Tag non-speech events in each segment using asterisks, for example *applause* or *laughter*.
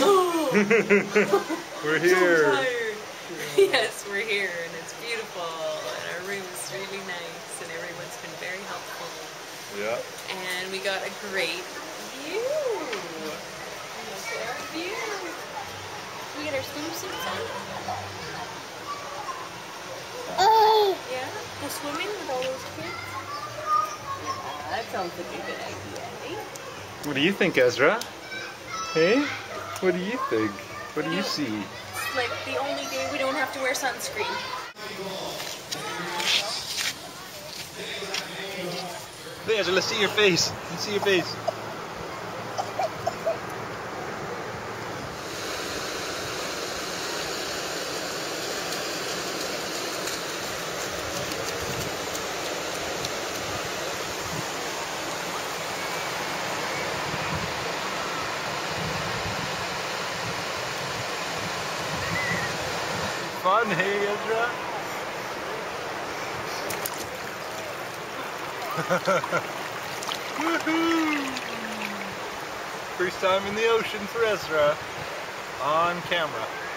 oh, We're *laughs* so here. tired. Yes, we're here and it's beautiful and our room is really nice and everyone's been very helpful. Yeah. And we got a great view. Look at our view. We get our swimsuits on. Oh, Yeah, go swimming with all those kids. Yeah, that sounds like a good idea, eh? What do you think, Ezra? Hey? What do you think? What do you see? It's like the only day we don't have to wear sunscreen. Hey, Ezra, let's see your face. Let's see your face. Fun, hey, Ezra? Woohoo! First time in the ocean for Ezra. On camera.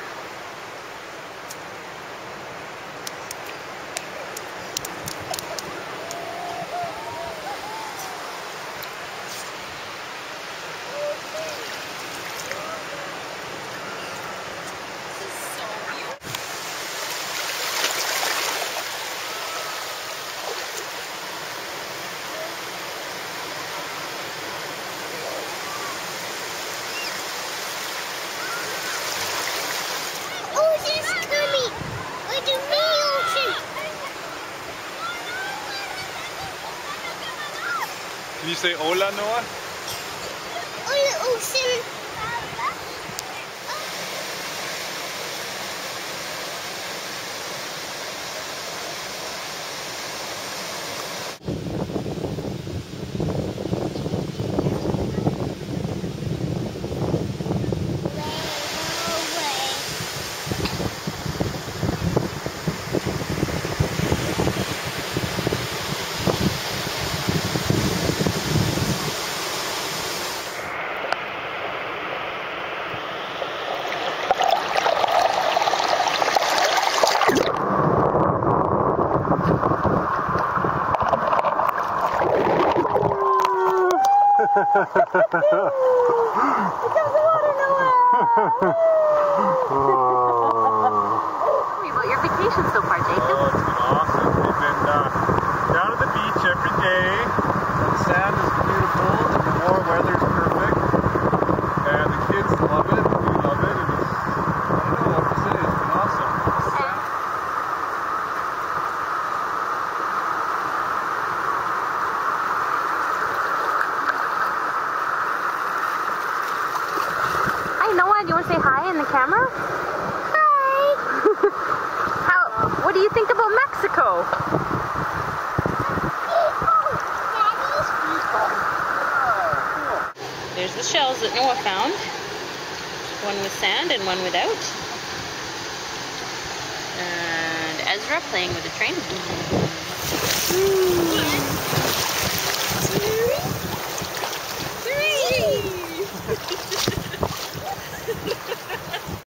Can you say hola, Noah? Oh, the ocean. Tell me about your vacation so far, Jacob. Oh, it's been awesome. We've been uh, down at the beach every day. The sand is beautiful. The warm weather is perfect. And the kids love it. We love it. And it's, I don't know what to say. It's been awesome. Sand- Hi, Noah. Do you want to say hi in the camera? Hi. *laughs* How? What do you think about Mexico? There's the shells that Noah found. One with sand and one without. And Ezra playing with a train. Mm.